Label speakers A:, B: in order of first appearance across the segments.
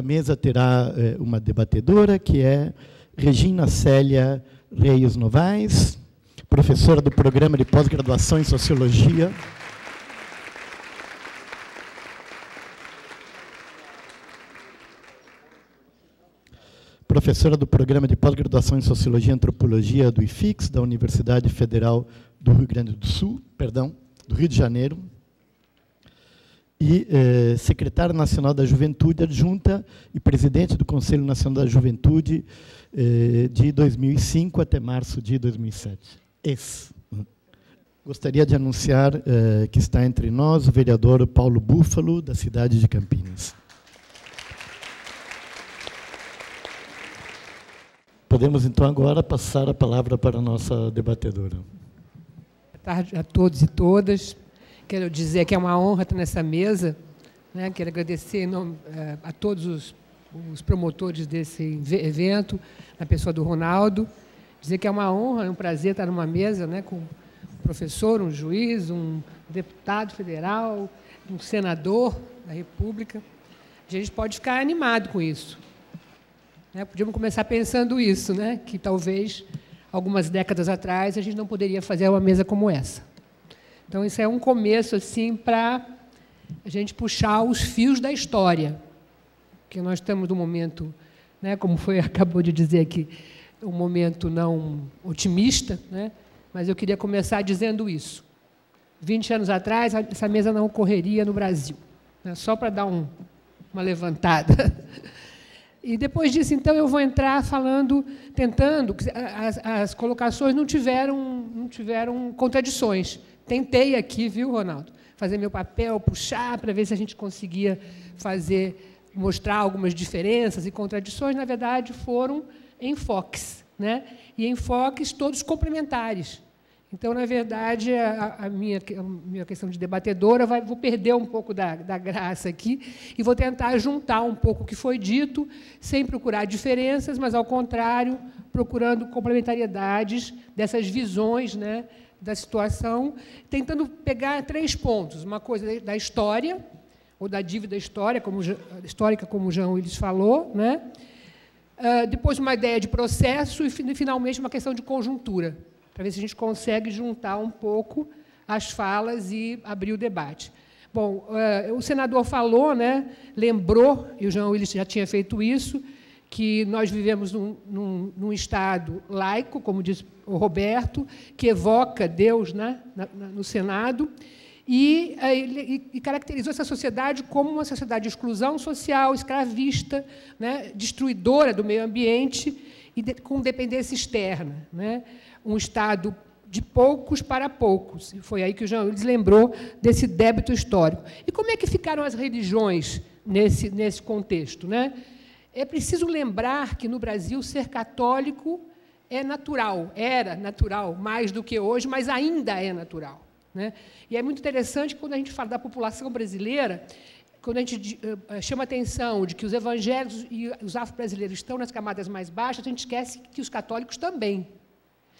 A: Esta mesa terá uma debatedora, que é Regina Célia Reis Novaes, professora do programa de pós-graduação em Sociologia. Professora do programa de pós-graduação em Sociologia e Antropologia do IFIX, da Universidade Federal do Rio Grande do Sul, perdão, do Rio de Janeiro, e eh, secretária nacional da Juventude adjunta e presidente do Conselho Nacional da Juventude eh, de 2005 até março de 2007. Esse. Gostaria de anunciar eh, que está entre nós o vereador Paulo Búfalo, da cidade de Campinas. Podemos, então, agora passar a palavra para a nossa debatedora.
B: Boa tarde a todos e todas. Quero dizer que é uma honra estar nessa mesa. Né? Quero agradecer eh, a todos os, os, promotores desse evento, na pessoa do Ronaldo. Dizer que é uma honra, é um prazer estar numa mesa né, com um professor, um juiz, um deputado federal, um senador da República. A gente pode ficar animado com isso. Né? Podíamos começar pensando isso, né? que talvez algumas décadas atrás a gente não poderia fazer uma mesa como essa. Então, isso é um começo assim para a gente puxar os fios da história, que nós estamos num momento, né, como foi acabou de dizer aqui, um momento não otimista, né, mas eu queria começar dizendo isso. 20 anos atrás, essa mesa não ocorreria no Brasil, né, só para dar um, uma levantada. E depois disso, então, eu vou entrar falando, tentando, as, as colocações não tiveram, não tiveram contradições. Tentei aqui, viu, Ronaldo? Fazer meu papel, puxar para ver se a gente conseguia fazer, mostrar algumas diferenças e contradições. Na verdade, foram enfoques, né? E enfoques todos complementares. Então, na verdade, a, a, minha, a minha questão de debatedora, vai, vou perder um pouco da, da graça aqui e vou tentar juntar um pouco o que foi dito, sem procurar diferenças, mas, ao contrário, procurando complementariedades dessas visões né, da situação, tentando pegar três pontos. Uma coisa da história, ou da dívida histórica, como, histórica, como o João Willis falou, né? Uh, depois uma ideia de processo e, finalmente, uma questão de conjuntura, para ver se a gente consegue juntar um pouco as falas e abrir o debate. Bom, uh, o senador falou, né, lembrou, e o João Willis já tinha feito isso, que nós vivemos num, num, num, Estado laico, como diz o Roberto, que evoca Deus né, no Senado, e, e, e, caracterizou essa sociedade como uma sociedade de exclusão social, escravista, né, destruidora do meio ambiente e de, com dependência externa. Né, um Estado de poucos para poucos. E foi aí que o Jean Willis lembrou desse débito histórico. E como é que ficaram as religiões nesse, nesse contexto? Né? É preciso lembrar que no Brasil ser católico é natural, era natural, mais do que hoje, mas ainda é natural. Né? E é muito interessante quando a gente fala da população brasileira, quando a gente uh, chama a atenção de que os evangélicos e os afro-brasileiros estão nas camadas mais baixas, a gente esquece que os católicos também.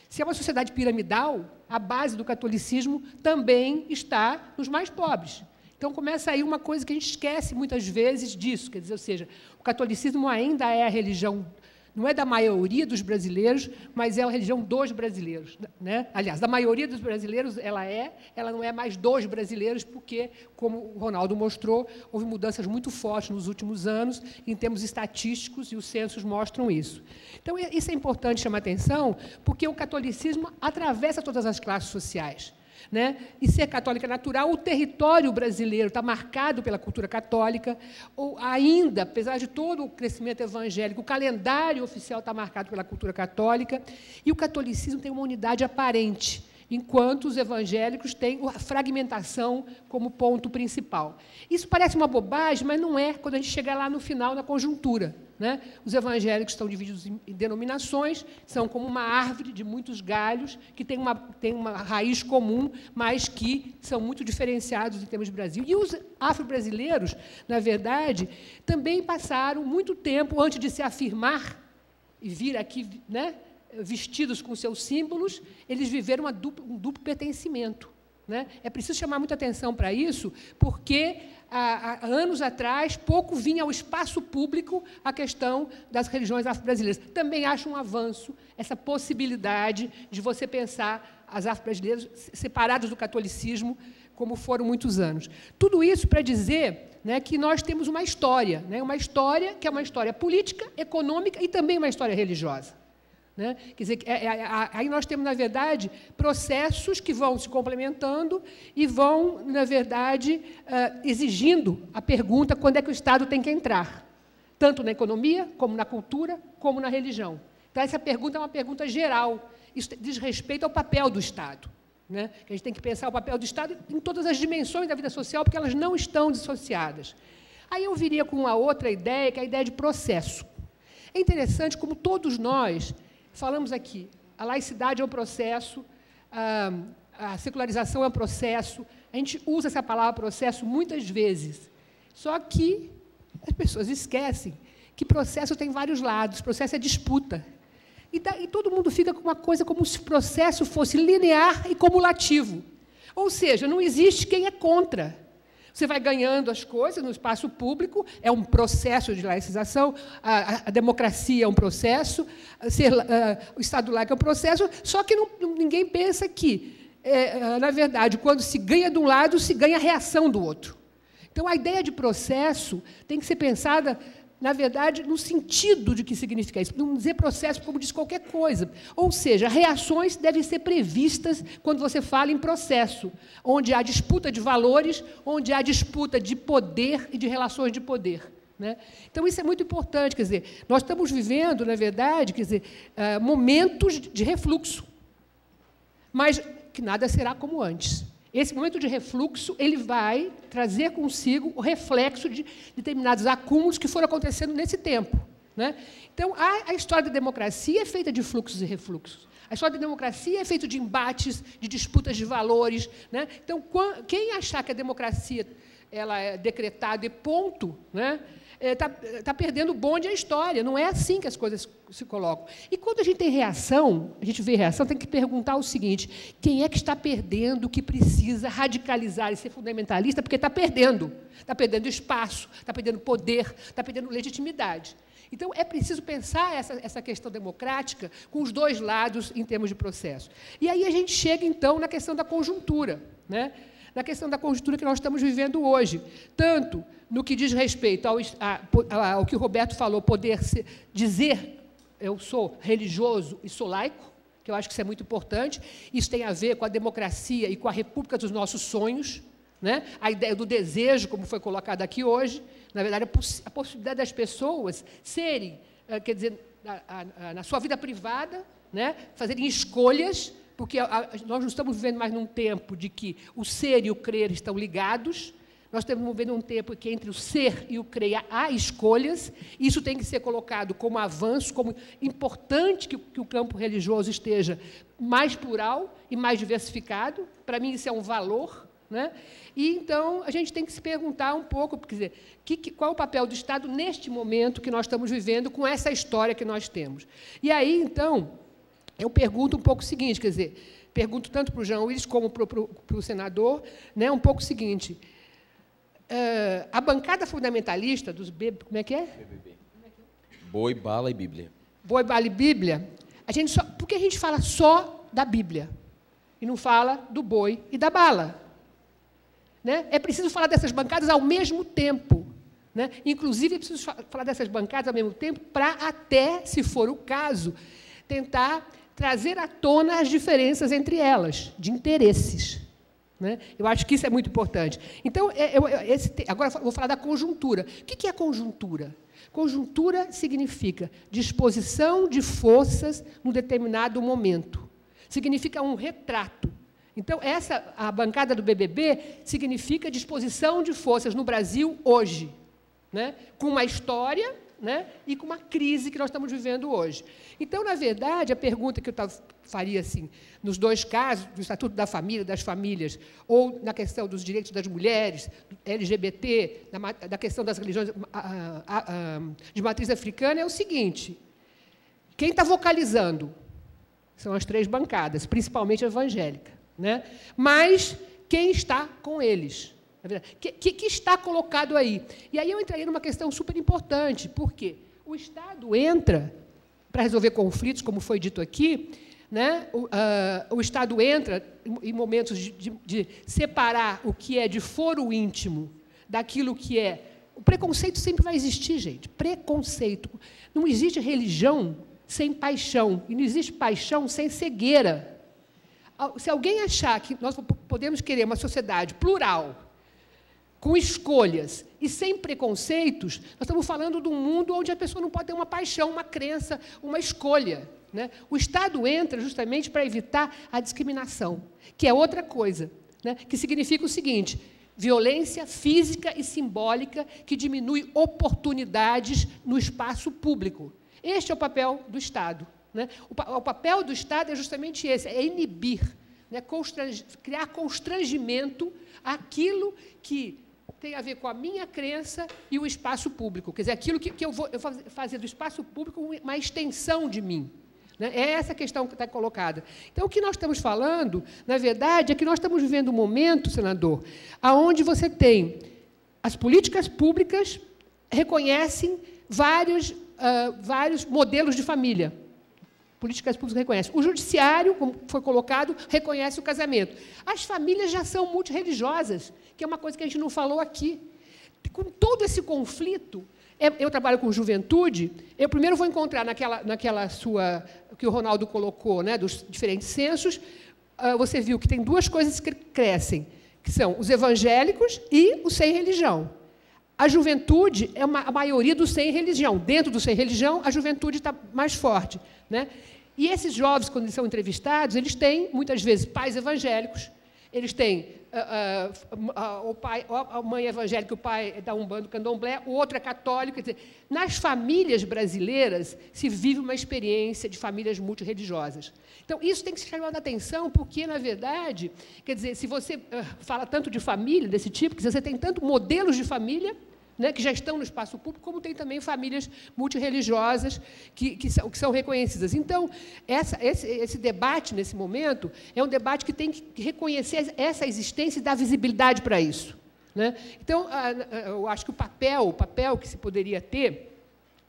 B: Se é uma sociedade piramidal, a base do catolicismo também está nos mais pobres. Então começa aí uma coisa que a gente esquece muitas vezes disso, quer dizer, ou seja, o catolicismo ainda é a religião não é da maioria dos brasileiros, mas é a religião dos brasileiros, né? Aliás, da maioria dos brasileiros ela é, ela não é mais dos brasileiros, porque, como o Ronaldo mostrou, houve mudanças muito fortes nos últimos anos em termos estatísticos e os censos mostram isso. Então isso é importante chamar atenção, porque o catolicismo atravessa todas as classes sociais. Né? E ser católica natural, o território brasileiro está marcado pela cultura católica, ou ainda, apesar de todo o crescimento evangélico, o calendário oficial está marcado pela cultura católica, e o catolicismo tem uma unidade aparente enquanto os evangélicos têm a fragmentação como ponto principal. Isso parece uma bobagem, mas não é quando a gente chegar lá no final da conjuntura. Né? Os evangélicos estão divididos em denominações, são como uma árvore de muitos galhos, que tem uma, tem uma raiz comum, mas que são muito diferenciados em termos de Brasil. E os afro-brasileiros, na verdade, também passaram muito tempo antes de se afirmar e vir aqui né, vestidos com seus símbolos, eles viveram duplo, um duplo pertencimento. Né? É preciso chamar muita atenção para isso, porque há, há, anos atrás pouco vinha ao espaço público a questão das religiões afro-brasileiras. Também acho um avanço essa possibilidade de você pensar as afro-brasileiras separadas do catolicismo, como foram muitos anos. Tudo isso para dizer né, que nós temos uma história, né, uma história que é uma história política, econômica e também uma história religiosa. Né? Quer dizer, é, é, aí nós temos, na verdade, processos que vão se complementando e vão, na verdade, exigindo a pergunta quando é que o Estado tem que entrar, tanto na economia, como na cultura, como na religião. Então, essa pergunta é uma pergunta geral. Isso diz respeito ao papel do Estado. Né? Que a gente tem que pensar o papel do Estado em todas as dimensões da vida social, porque elas não estão dissociadas. Aí eu viria com uma outra ideia, que é a ideia de processo. É interessante como todos nós Falamos aqui, a laicidade é um processo, a, secularização é um processo, a gente usa essa palavra processo muitas vezes. Só que as pessoas esquecem que processo tem vários lados, processo é disputa. E, da, e, todo mundo fica com uma coisa como se o processo fosse linear e cumulativo. Ou seja, não existe quem é contra. Você vai ganhando as coisas no espaço público, é um processo de laicização, a, a democracia é um processo, ser, uh, o Estado laico é um processo, só que não, ninguém pensa que, é, na verdade, quando se ganha de um lado, se ganha a reação do outro. Então, a ideia de processo tem que ser pensada na verdade, no sentido de que significa isso, não dizer processo como diz qualquer coisa. Ou seja, reações devem ser previstas quando você fala em processo, onde há disputa de valores, onde há disputa de poder e de relações de poder. Né? Então, isso é muito importante. Quer dizer, nós estamos vivendo, na verdade, quer dizer, uh, momentos de refluxo, mas que nada será como antes. Esse momento de refluxo, ele vai trazer consigo o reflexo de determinados acúmulos que foram acontecendo nesse tempo. Né? Então, a, a história da democracia é feita de fluxos e refluxos. A história da democracia é feita de embates, de disputas de valores. Né? Então, quem achar que a democracia ela é decretada e ponto, né? está é, tá perdendo o bonde a história. Não é assim que as coisas se colocam. E quando a gente tem reação, a gente vê reação, tem que perguntar o seguinte: quem é que está perdendo que precisa radicalizar e ser fundamentalista porque está perdendo? Está perdendo espaço, está perdendo poder, está perdendo legitimidade. Então, é preciso pensar essa, essa questão democrática com os dois lados em termos de processo. E aí a gente chega, então, na questão da conjuntura. Né? Na questão da conjuntura que nós estamos vivendo hoje, tanto no que diz respeito ao, a, ao que o Roberto falou, poder dizer eu sou religioso e sou laico, que eu acho que isso é muito importante. Isso tem a ver com a democracia e com a república dos nossos sonhos, né? a ideia do desejo, como foi colocado aqui hoje. Na verdade, a possibilidade das pessoas serem, eh, quer dizer, na sua vida privada, né? fazerem escolhas porque nós não estamos vivendo mais num tempo de que o ser e o crer estão ligados, nós estamos vivendo um tempo que entre o ser e o crer há escolhas, isso tem que ser colocado como avanço, como importante que, que o campo religioso esteja mais plural e mais diversificado. Para mim, isso é um valor. Né? E então a gente tem que se perguntar um pouco, quer dizer, que, que, qual é o papel do Estado neste momento que nós estamos vivendo com essa história que nós temos. E aí, então, eu pergunto um pouco o seguinte, quer dizer, pergunto tanto para o João Willis como para o, senador, né, um pouco o seguinte. Uh, a bancada fundamentalista dos B, como é que é? BBB.
C: Boi, bala e Bíblia.
B: Boi, bala e Bíblia. A gente só, por que a gente fala só da Bíblia e não fala do boi e da bala? Né? É preciso falar dessas bancadas ao mesmo tempo. Né? Inclusive, é preciso falar dessas bancadas ao mesmo tempo para até, se for o caso, tentar trazer à tona as diferenças entre elas, de interesses. Né? Eu acho que isso é muito importante. Então, é, eu, esse, agora vou falar da conjuntura. O que é conjuntura? Conjuntura significa disposição de forças num determinado momento. Significa um retrato. Então, essa a bancada do BBB significa disposição de forças no Brasil hoje, né? com uma história né? e com uma crise que nós estamos vivendo hoje. Então, na verdade, a pergunta que eu faria assim, nos dois casos, do Estatuto da Família, das famílias, ou na questão dos direitos das mulheres, LGBT, na, da questão das religiões a, a, a, de matriz africana, é o seguinte: quem está vocalizando? São as três bancadas, principalmente a evangélica. Né? Mas quem está com eles. Que, que, que, está colocado aí. E aí eu entraria numa questão super importante, porque o Estado entra para resolver conflitos, como foi dito aqui, né? o, uh, o Estado entra em momentos de, de, de separar o que é de foro íntimo daquilo que é. O preconceito sempre vai existir, gente. Preconceito. Não existe religião sem paixão. E não existe paixão sem cegueira. Se alguém achar que nós podemos querer uma sociedade plural, com escolhas e sem preconceitos, nós estamos falando de um mundo onde a pessoa não pode ter uma paixão, uma crença, uma escolha. Né? O Estado entra justamente para evitar a discriminação, que é outra coisa, né? que significa o seguinte: violência física e simbólica que diminui oportunidades no espaço público. Este é o papel do Estado. Né? O, o, papel do Estado é justamente esse: é inibir, né? Criar constrangimento àquilo que tem a ver com a minha crença e o espaço público. Quer dizer, aquilo que, que eu vou eu fazer do espaço público uma extensão de mim. Né? É essa questão que está colocada. Então, o que nós estamos falando, na verdade, é que nós estamos vivendo um momento, senador, aonde você tem as políticas públicas reconhecem vários, uh, vários modelos de família. Políticas públicas reconhecem. O judiciário, como foi colocado, reconhece o casamento. As famílias já são multireligiosas, que é uma coisa que a gente não falou aqui. Com todo esse conflito, é, eu trabalho com juventude, eu primeiro vou encontrar naquela, naquela sua, que o Ronaldo colocou, né, dos diferentes censos, ah, você viu que tem duas coisas que crescem, que são os evangélicos e os sem religião. A juventude é uma, a maioria do sem religião. Dentro do sem religião, a juventude está mais forte. Né? E esses jovens, quando eles são entrevistados, eles têm, muitas vezes, pais evangélicos, eles têm uh, uh, uh, o pai, a mãe evangélica, o pai é da Umbanda, do Candomblé, o outro é católico. Quer dizer, nas famílias brasileiras se vive uma experiência de famílias multireligiosas. Então, isso tem que ser chamado a atenção, porque, na verdade, quer dizer, se você fala tanto de família, desse tipo, que você tem tanto modelos de família, né, que já estão no espaço público, como tem também famílias multireligiosas que, que, são, que são reconhecidas. Então, essa, esse, esse, debate, nesse momento, é um debate que tem que reconhecer essa existência e dar visibilidade para isso. Né? Então, eu acho que o papel, o papel que se poderia ter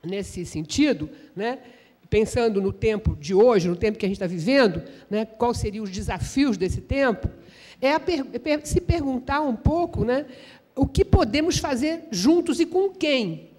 B: nesse sentido, né, pensando no tempo de hoje, no tempo que a gente está vivendo, né, quais seriam os desafios desse tempo, é, per é se perguntar um pouco né, o que podemos fazer juntos e com quem?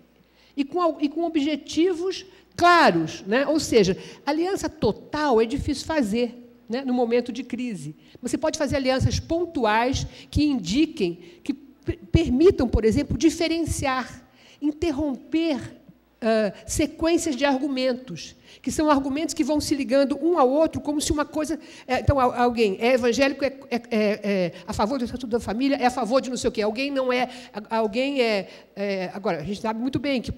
B: E com, e com objetivos claros. Né? Ou seja, aliança total é difícil fazer né? no momento de crise. Você pode fazer alianças pontuais que indiquem, que permitam, por exemplo, diferenciar, interromper uh, sequências de argumentos, que são argumentos que vão se ligando um ao outro, como se uma coisa. É, então, alguém é evangélico, é, é, é, é, a favor do Estatuto da Família, é a favor de não sei o quê. Alguém não é. Alguém é. é agora, a gente sabe muito bem que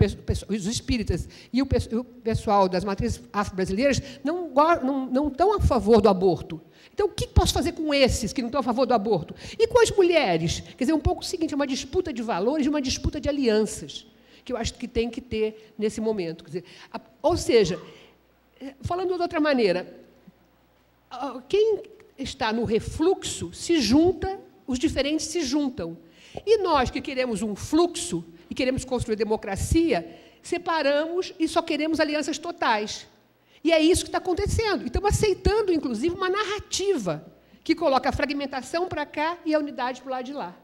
B: os espíritas e o, pessoal das matrizes afro-brasileiras não, não, não estão a favor do aborto. Então, o que posso fazer com esses que não estão a favor do aborto? E com as mulheres? Quer dizer, um pouco o seguinte: é uma disputa de valores, uma disputa de alianças que eu acho que tem que ter nesse momento. Dizer, a, ou seja, eh, falando de outra maneira, quem está no refluxo se junta, os diferentes se juntam. E nós que queremos um fluxo e queremos construir democracia, separamos e só queremos alianças totais. E é isso que está acontecendo. E estamos aceitando, inclusive, uma narrativa que coloca a fragmentação para cá e a unidade para o lado de lá.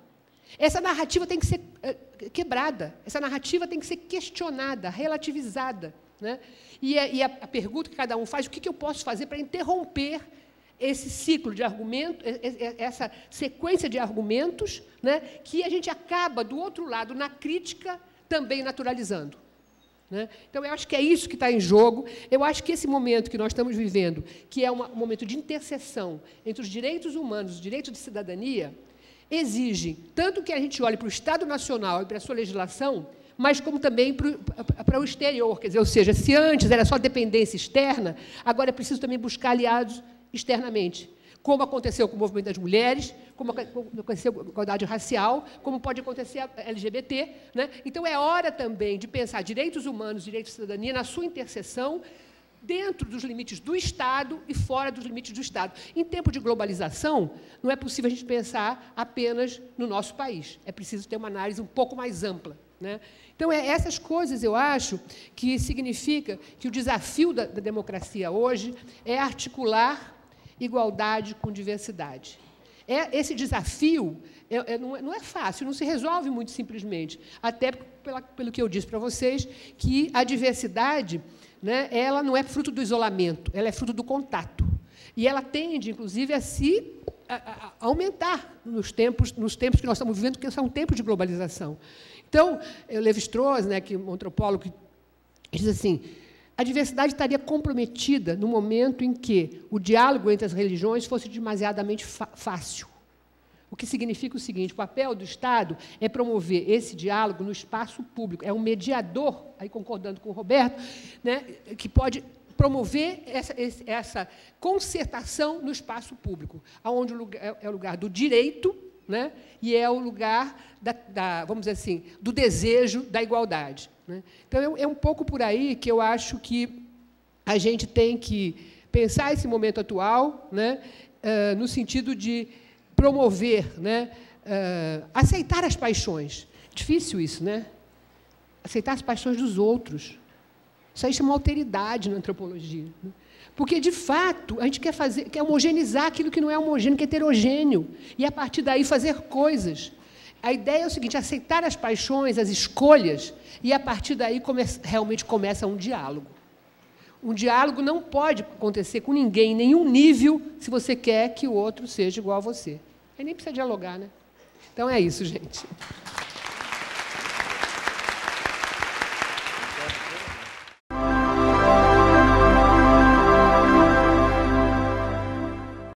B: Essa narrativa tem que ser eh, quebrada, essa narrativa tem que ser questionada, relativizada. Né? E, a, e a, a pergunta que cada um faz, o que, que eu posso fazer para interromper esse ciclo de argumentos, essa sequência de argumentos, né, que a gente acaba, do outro lado, na crítica, também naturalizando. Né? Então, eu acho que é isso que está em jogo. Eu acho que esse momento que nós estamos vivendo, que é uma, um momento de interseção entre os direitos humanos os direitos de cidadania, exige tanto que a gente olhe para o Estado Nacional e para a sua legislação, mas como também para o exterior. Quer dizer, ou seja, se antes era só dependência externa, agora é preciso também buscar aliados externamente. Como aconteceu com o movimento das mulheres, como aconteceu com a igualdade racial, como pode acontecer LGBT. Né? Então, é hora também de pensar direitos humanos, direitos de cidadania, na sua interseção, dentro dos limites do Estado e fora dos limites do Estado. Em tempo de globalização, não é possível a gente pensar apenas no nosso país. É preciso ter uma análise um pouco mais ampla. Né? Então, é essas coisas, eu acho, que significa que o desafio da, da democracia hoje é articular igualdade com diversidade. É, esse desafio é, é, não, é, não, é, fácil, não se resolve muito simplesmente. Até pela, pelo que eu disse para vocês, que a diversidade né, ela não é fruto do isolamento, ela é fruto do contato. E ela tende, inclusive, a se a, a aumentar nos tempos, nos tempos que nós estamos vivendo, que são tempos de globalização. Então, Levi-Strauss, né, que é um antropólogo, diz assim: a diversidade estaria comprometida no momento em que o diálogo entre as religiões fosse demasiadamente fácil. O que significa o seguinte: o papel do Estado é promover esse diálogo no espaço público, é um mediador, aí concordando com o Roberto, né, que pode promover essa, essa concertação no espaço público, onde é o lugar do direito né, e é o lugar, da, da, vamos dizer assim, do desejo da igualdade. Né? Então, é, é um pouco por aí que eu acho que a gente tem que pensar esse momento atual né, uh, no sentido de promover, né, uh, aceitar as paixões. Difícil isso, né? Aceitar as paixões dos outros. Isso aí chama alteridade na antropologia. Né? Porque, de fato, a gente quer, fazer, quer homogeneizar aquilo que não é homogêneo, que é heterogêneo. E, a partir daí, fazer coisas. A ideia é o seguinte: aceitar as paixões, as escolhas, e, a partir daí, come realmente começa um diálogo. Um diálogo não pode acontecer com ninguém, em nenhum nível, se você quer que o outro seja igual a você. Aí nem precisa dialogar, né? Então é isso, gente.